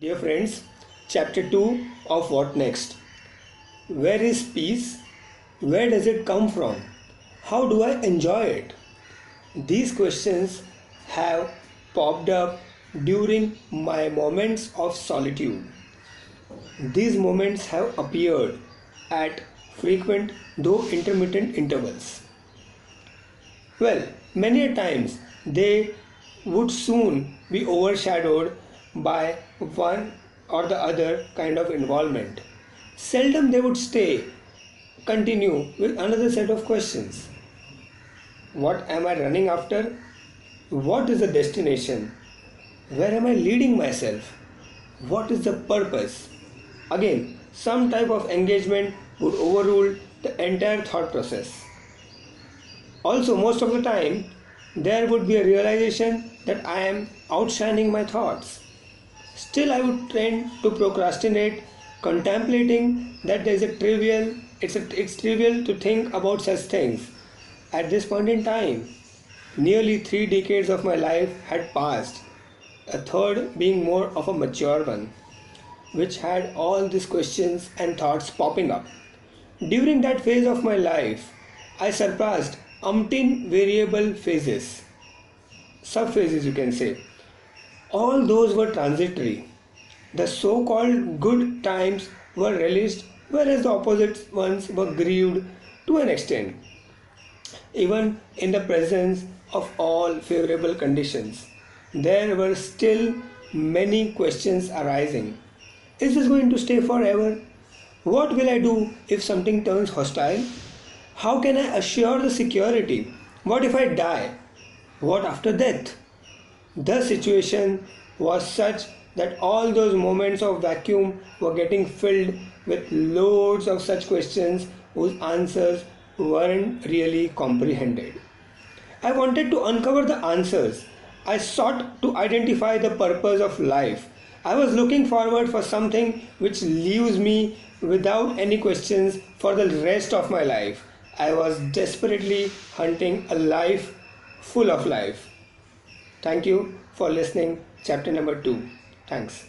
Dear friends, chapter 2 of What Next? Where is peace? Where does it come from? How do I enjoy it? These questions have popped up during my moments of solitude. These moments have appeared at frequent, though intermittent intervals. Well, many times they would soon be overshadowed by one or the other kind of involvement. Seldom they would stay, continue with another set of questions. What am I running after? What is the destination? Where am I leading myself? What is the purpose? Again, some type of engagement would overrule the entire thought process. Also, most of the time, there would be a realization that I am outshining my thoughts. Still, I would tend to procrastinate, contemplating that there is a trivial, it's, a, it's trivial to think about such things. At this point in time, nearly three decades of my life had passed, a third being more of a mature one, which had all these questions and thoughts popping up. During that phase of my life, I surpassed umpteen variable phases, sub phases, you can say all those were transitory. The so called good times were relished, whereas the opposite ones were grieved to an extent. Even in the presence of all favorable conditions, there were still many questions arising. Is this going to stay forever? What will I do if something turns hostile? How can I assure the security? What if I die? What after death? The situation was such that all those moments of vacuum were getting filled with loads of such questions whose answers weren't really comprehended. I wanted to uncover the answers. I sought to identify the purpose of life. I was looking forward for something which leaves me without any questions for the rest of my life. I was desperately hunting a life full of life. Thank you for listening chapter number 2. Thanks.